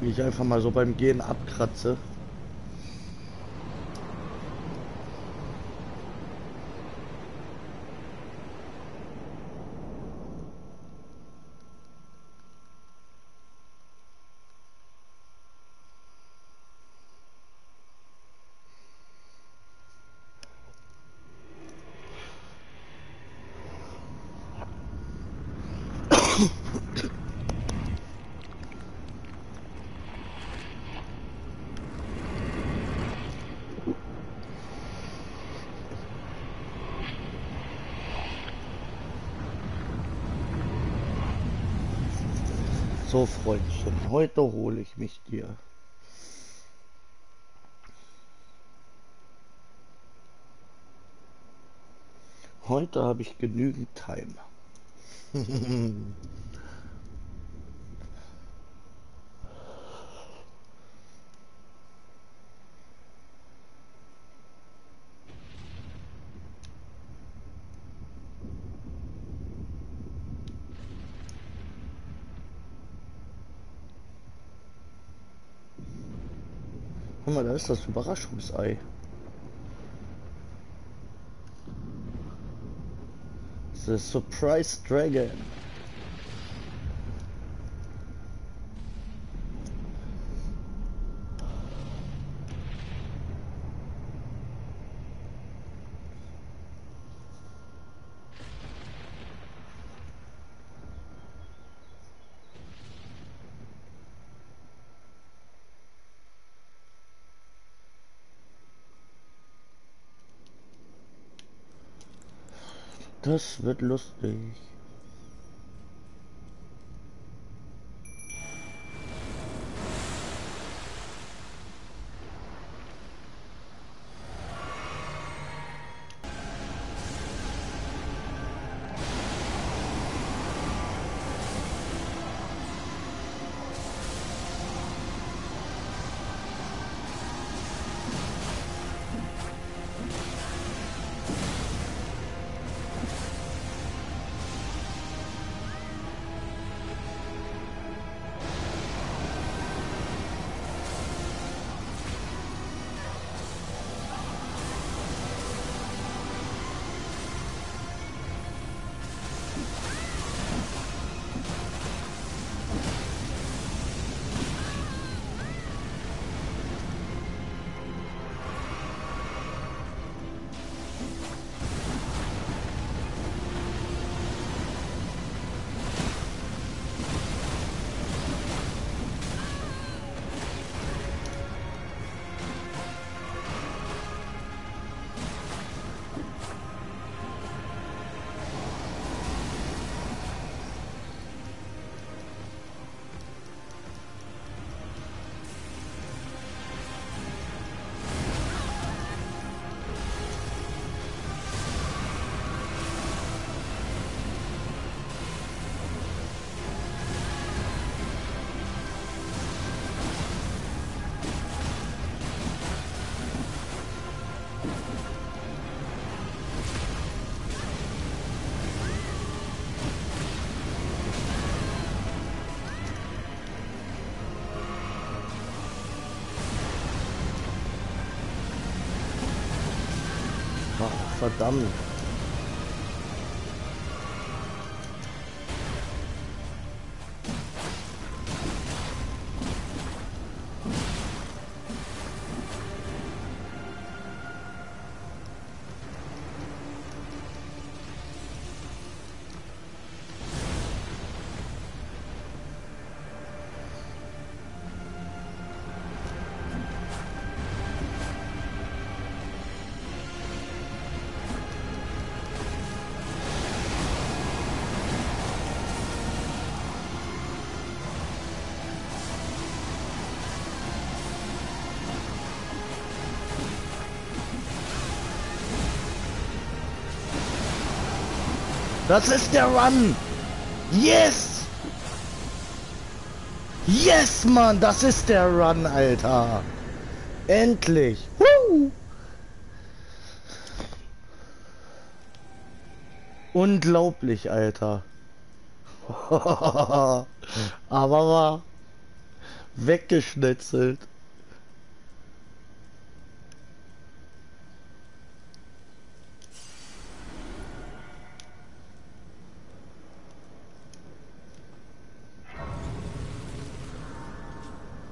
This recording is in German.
Wie ich einfach mal so beim Gehen abkratze. So, Freundchen, heute hole ich mich dir. Heute habe ich genügend Time. Guck mal, da ist das Überraschungsei. The Surprise Dragon. Das wird lustig. Verdammt. Das ist der Run! Yes! Yes, Mann! Das ist der Run, Alter! Endlich! Woo! Unglaublich, Alter! Aber war Weggeschnetzelt.